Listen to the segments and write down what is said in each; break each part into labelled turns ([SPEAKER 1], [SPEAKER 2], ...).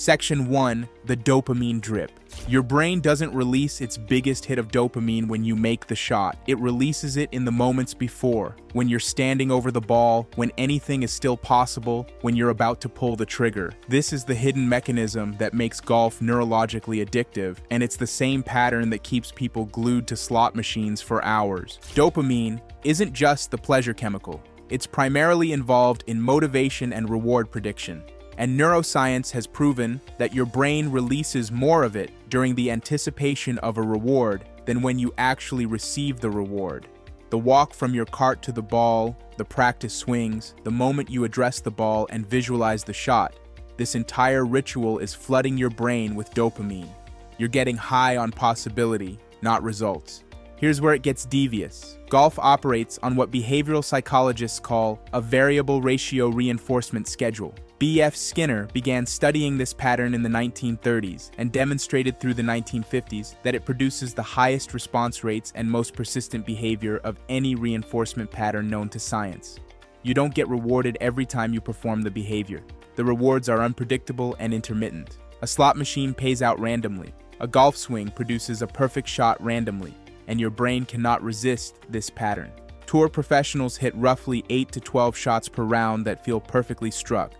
[SPEAKER 1] Section 1 The Dopamine Drip. Your brain doesn't release its biggest hit of dopamine when you make the shot. It releases it in the moments before, when you're standing over the ball, when anything is still possible, when you're about to pull the trigger. This is the hidden mechanism that makes golf neurologically addictive, and it's the same pattern that keeps people glued to slot machines for hours. Dopamine isn't just the pleasure chemical. It's primarily involved in motivation and reward prediction and neuroscience has proven that your brain releases more of it during the anticipation of a reward than when you actually receive the reward. The walk from your cart to the ball, the practice swings, the moment you address the ball and visualize the shot, this entire ritual is flooding your brain with dopamine. You're getting high on possibility, not results. Here's where it gets devious. Golf operates on what behavioral psychologists call a variable ratio reinforcement schedule. B.F. Skinner began studying this pattern in the 1930s and demonstrated through the 1950s that it produces the highest response rates and most persistent behavior of any reinforcement pattern known to science. You don't get rewarded every time you perform the behavior. The rewards are unpredictable and intermittent. A slot machine pays out randomly. A golf swing produces a perfect shot randomly, and your brain cannot resist this pattern. Tour professionals hit roughly 8 to 12 shots per round that feel perfectly struck.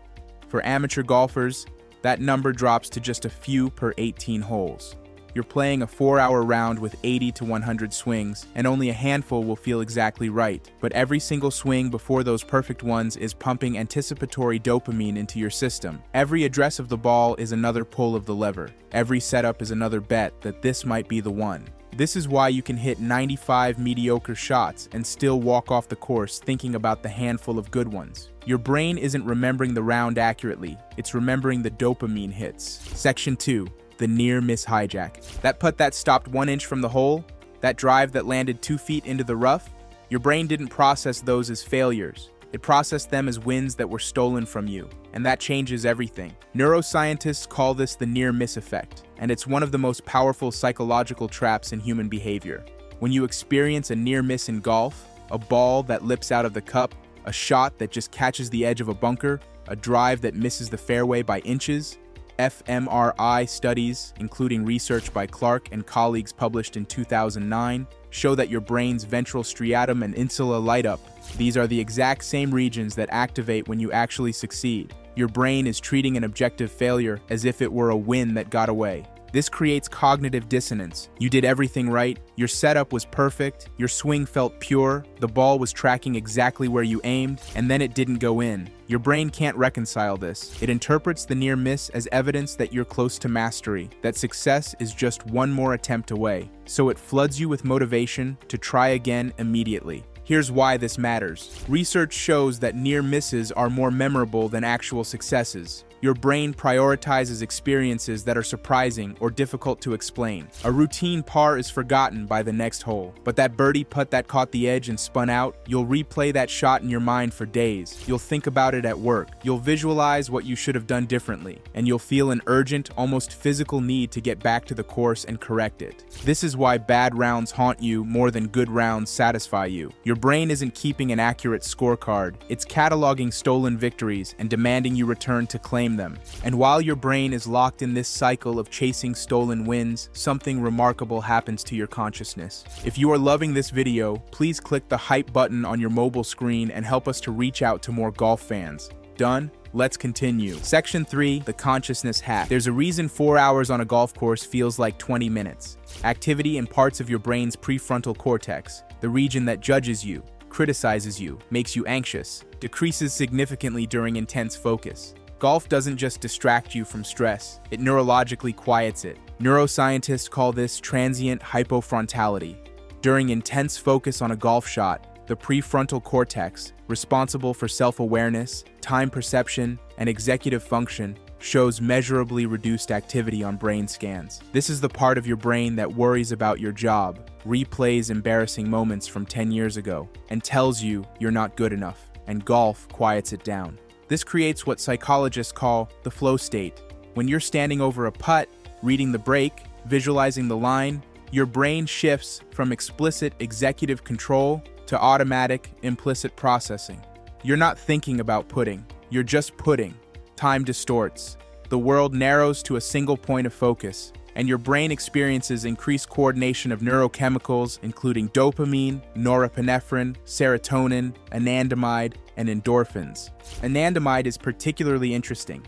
[SPEAKER 1] For amateur golfers, that number drops to just a few per 18 holes. You're playing a 4-hour round with 80 to 100 swings, and only a handful will feel exactly right. But every single swing before those perfect ones is pumping anticipatory dopamine into your system. Every address of the ball is another pull of the lever. Every setup is another bet that this might be the one. This is why you can hit 95 mediocre shots and still walk off the course thinking about the handful of good ones. Your brain isn't remembering the round accurately, it's remembering the dopamine hits. Section 2 The Near Miss Hijack. That putt that stopped one inch from the hole, that drive that landed two feet into the rough, your brain didn't process those as failures. It processed them as wins that were stolen from you, and that changes everything. Neuroscientists call this the near miss effect, and it's one of the most powerful psychological traps in human behavior. When you experience a near miss in golf, a ball that lips out of the cup, a shot that just catches the edge of a bunker, a drive that misses the fairway by inches, fMRI studies, including research by Clark and colleagues published in 2009, show that your brain's ventral striatum and insula light up. These are the exact same regions that activate when you actually succeed. Your brain is treating an objective failure as if it were a win that got away. This creates cognitive dissonance. You did everything right, your setup was perfect, your swing felt pure, the ball was tracking exactly where you aimed, and then it didn't go in. Your brain can't reconcile this. It interprets the near miss as evidence that you're close to mastery, that success is just one more attempt away. So it floods you with motivation to try again immediately. Here's why this matters. Research shows that near misses are more memorable than actual successes. Your brain prioritizes experiences that are surprising or difficult to explain. A routine par is forgotten by the next hole, but that birdie putt that caught the edge and spun out, you'll replay that shot in your mind for days. You'll think about it at work. You'll visualize what you should have done differently, and you'll feel an urgent, almost physical need to get back to the course and correct it. This is why bad rounds haunt you more than good rounds satisfy you. Your brain isn't keeping an accurate scorecard, it's cataloging stolen victories and demanding you return to claim them. And while your brain is locked in this cycle of chasing stolen wins, something remarkable happens to your consciousness. If you are loving this video, please click the hype button on your mobile screen and help us to reach out to more golf fans. Done? Let's continue. Section 3 The Consciousness Hack. There's a reason 4 hours on a golf course feels like 20 minutes. Activity in parts of your brain's prefrontal cortex, the region that judges you, criticizes you, makes you anxious, decreases significantly during intense focus. Golf doesn't just distract you from stress, it neurologically quiets it. Neuroscientists call this transient hypofrontality. During intense focus on a golf shot, the prefrontal cortex, responsible for self-awareness, time perception, and executive function, shows measurably reduced activity on brain scans. This is the part of your brain that worries about your job, replays embarrassing moments from 10 years ago, and tells you you're not good enough, and golf quiets it down. This creates what psychologists call the flow state. When you're standing over a putt, reading the break, visualizing the line, your brain shifts from explicit executive control to automatic implicit processing. You're not thinking about putting, you're just putting. Time distorts. the world narrows to a single point of focus, and your brain experiences increased coordination of neurochemicals, including dopamine, norepinephrine, serotonin, anandamide, and endorphins. Anandamide is particularly interesting.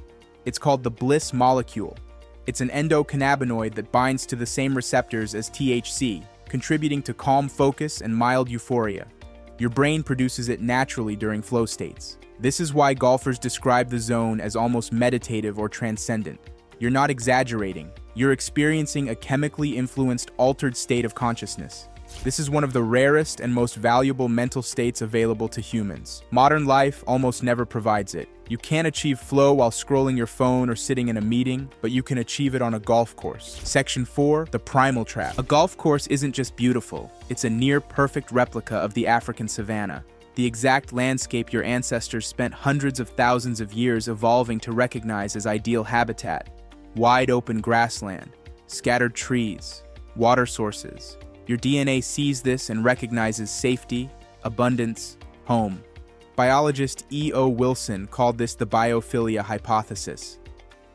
[SPEAKER 1] It's called the bliss molecule. It's an endocannabinoid that binds to the same receptors as THC, contributing to calm focus and mild euphoria. Your brain produces it naturally during flow states. This is why golfers describe the zone as almost meditative or transcendent. You're not exaggerating, you're experiencing a chemically influenced altered state of consciousness. This is one of the rarest and most valuable mental states available to humans. Modern life almost never provides it. You can't achieve flow while scrolling your phone or sitting in a meeting, but you can achieve it on a golf course. Section 4 The Primal Trap. A golf course isn't just beautiful, it's a near perfect replica of the African savanna. The exact landscape your ancestors spent hundreds of thousands of years evolving to recognize as ideal habitat. Wide open grassland, scattered trees, water sources, your DNA sees this and recognizes safety, abundance, home. Biologist E.O. Wilson called this the biophilia hypothesis.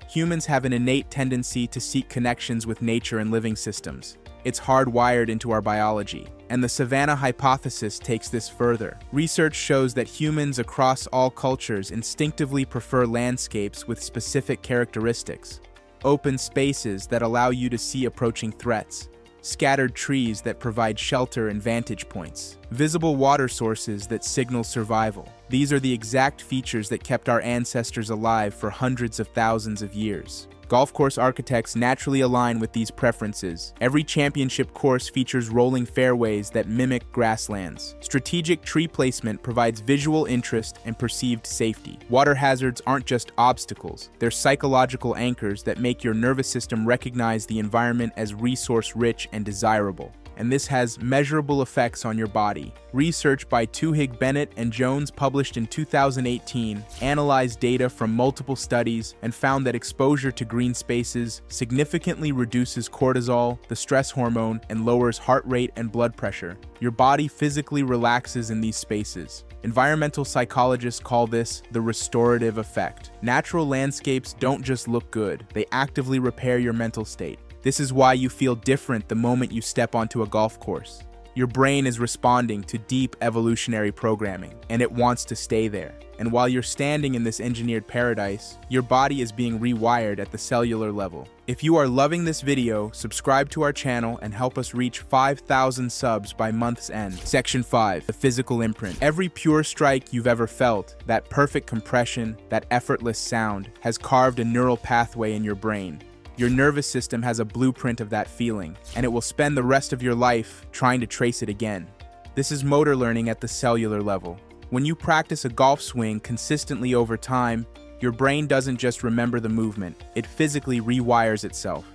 [SPEAKER 1] Humans have an innate tendency to seek connections with nature and living systems. It's hardwired into our biology. And the savanna hypothesis takes this further. Research shows that humans across all cultures instinctively prefer landscapes with specific characteristics. Open spaces that allow you to see approaching threats, scattered trees that provide shelter and vantage points, visible water sources that signal survival. These are the exact features that kept our ancestors alive for hundreds of thousands of years. Golf course architects naturally align with these preferences. Every championship course features rolling fairways that mimic grasslands. Strategic tree placement provides visual interest and perceived safety. Water hazards aren't just obstacles, they're psychological anchors that make your nervous system recognize the environment as resource rich and desirable and this has measurable effects on your body. Research by Twohig Bennett and Jones published in 2018 analyzed data from multiple studies and found that exposure to green spaces significantly reduces cortisol, the stress hormone, and lowers heart rate and blood pressure. Your body physically relaxes in these spaces. Environmental psychologists call this the restorative effect. Natural landscapes don't just look good, they actively repair your mental state. This is why you feel different the moment you step onto a golf course. Your brain is responding to deep evolutionary programming, and it wants to stay there. And while you're standing in this engineered paradise, your body is being rewired at the cellular level. If you are loving this video, subscribe to our channel and help us reach 5,000 subs by month's end. Section 5. The Physical Imprint. Every pure strike you've ever felt, that perfect compression, that effortless sound, has carved a neural pathway in your brain. Your nervous system has a blueprint of that feeling, and it will spend the rest of your life trying to trace it again. This is motor learning at the cellular level. When you practice a golf swing consistently over time, your brain doesn't just remember the movement, it physically rewires itself.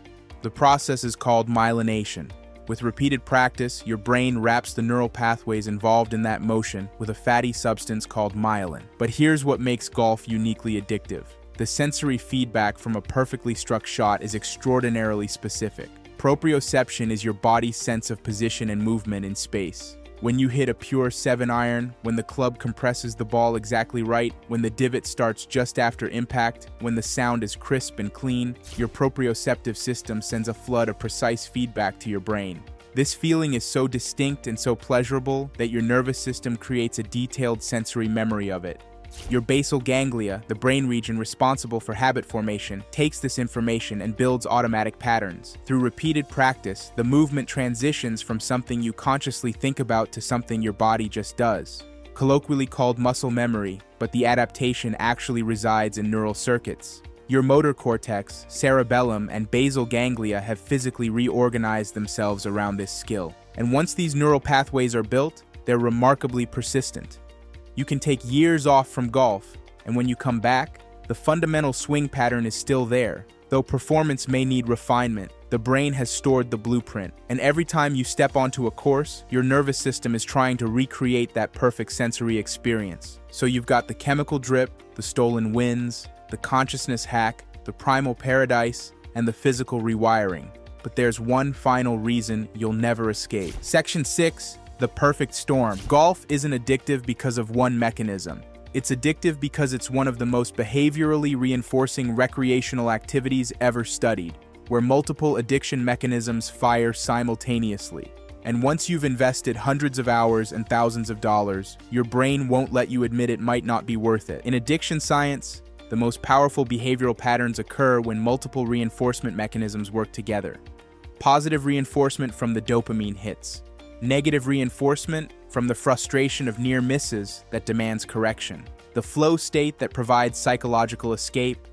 [SPEAKER 1] The process is called myelination. With repeated practice, your brain wraps the neural pathways involved in that motion with a fatty substance called myelin. But here's what makes golf uniquely addictive. The sensory feedback from a perfectly struck shot is extraordinarily specific. Proprioception is your body's sense of position and movement in space. When you hit a pure 7 iron, when the club compresses the ball exactly right, when the divot starts just after impact, when the sound is crisp and clean, your proprioceptive system sends a flood of precise feedback to your brain. This feeling is so distinct and so pleasurable that your nervous system creates a detailed sensory memory of it. Your basal ganglia, the brain region responsible for habit formation, takes this information and builds automatic patterns. Through repeated practice, the movement transitions from something you consciously think about to something your body just does. Colloquially called muscle memory, but the adaptation actually resides in neural circuits. Your motor cortex, cerebellum, and basal ganglia have physically reorganized themselves around this skill. And once these neural pathways are built, they're remarkably persistent. You can take years off from golf, and when you come back, the fundamental swing pattern is still there. Though performance may need refinement, the brain has stored the blueprint, and every time you step onto a course, your nervous system is trying to recreate that perfect sensory experience. So you've got the chemical drip, the stolen winds, the consciousness hack, the primal paradise, and the physical rewiring. But there's one final reason you'll never escape. Section 6 the perfect storm. Golf isn't addictive because of one mechanism. It's addictive because it's one of the most behaviorally reinforcing recreational activities ever studied, where multiple addiction mechanisms fire simultaneously. And once you've invested hundreds of hours and thousands of dollars, your brain won't let you admit it might not be worth it. In addiction science, the most powerful behavioral patterns occur when multiple reinforcement mechanisms work together. Positive reinforcement from the dopamine hits. Negative reinforcement from the frustration of near misses that demands correction. The flow state that provides psychological escape.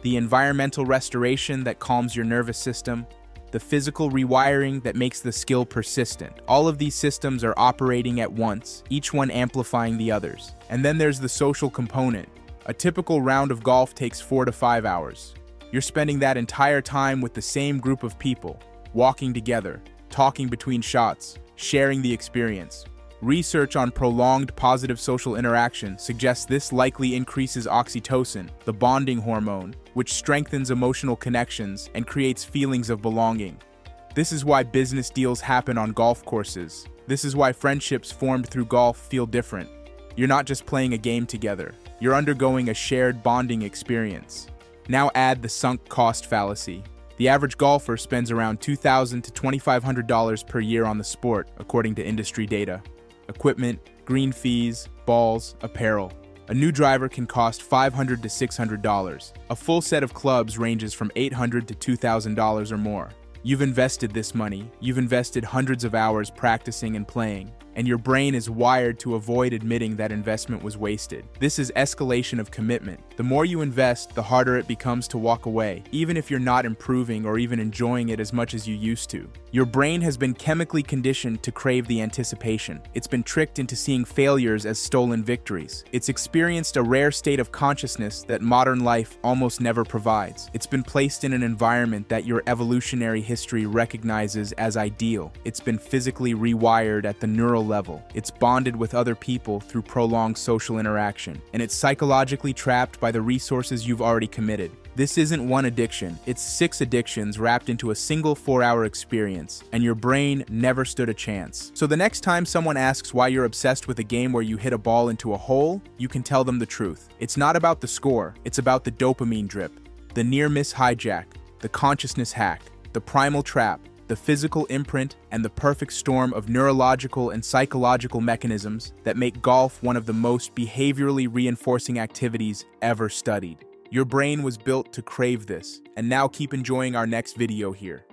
[SPEAKER 1] The environmental restoration that calms your nervous system. The physical rewiring that makes the skill persistent. All of these systems are operating at once, each one amplifying the others. And then there's the social component, a typical round of golf takes four to five hours. You're spending that entire time with the same group of people, walking together, talking between shots, sharing the experience. Research on prolonged positive social interaction suggests this likely increases oxytocin, the bonding hormone, which strengthens emotional connections and creates feelings of belonging. This is why business deals happen on golf courses. This is why friendships formed through golf feel different. You're not just playing a game together, you're undergoing a shared bonding experience. Now add the sunk cost fallacy. The average golfer spends around 2,000 to $2,500 per year on the sport, according to industry data. Equipment, green fees, balls, apparel. A new driver can cost 500 to $600. A full set of clubs ranges from 800 to $2,000 or more. You've invested this money, you've invested hundreds of hours practicing and playing, and your brain is wired to avoid admitting that investment was wasted. This is escalation of commitment. The more you invest, the harder it becomes to walk away, even if you're not improving or even enjoying it as much as you used to. Your brain has been chemically conditioned to crave the anticipation. It's been tricked into seeing failures as stolen victories. It's experienced a rare state of consciousness that modern life almost never provides. It's been placed in an environment that your evolutionary history recognizes as ideal. It's been physically rewired at the neural level. It's bonded with other people through prolonged social interaction, and it's psychologically trapped by the resources you've already committed. This isn't one addiction, it's six addictions wrapped into a single four hour experience, and your brain never stood a chance. So the next time someone asks why you're obsessed with a game where you hit a ball into a hole, you can tell them the truth. It's not about the score, it's about the dopamine drip, the near miss hijack, the consciousness hack, the primal trap, the physical imprint, and the perfect storm of neurological and psychological mechanisms that make golf one of the most behaviorally reinforcing activities ever studied. Your brain was built to crave this, and now keep enjoying our next video here.